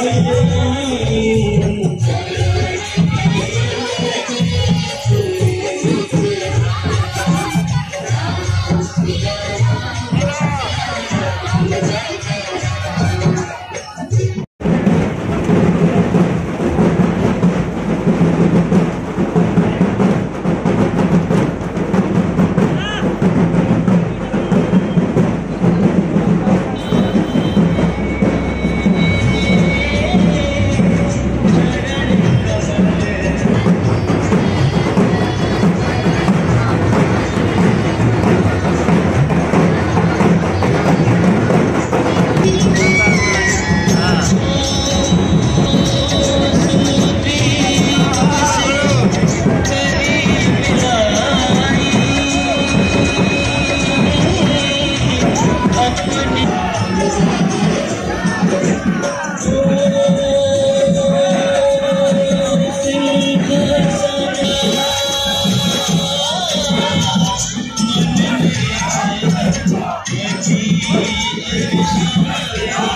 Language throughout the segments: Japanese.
Yeah. Thank you.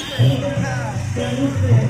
Tem